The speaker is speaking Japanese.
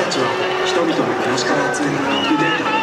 たちは人々の暮らしから集めたビッグデータを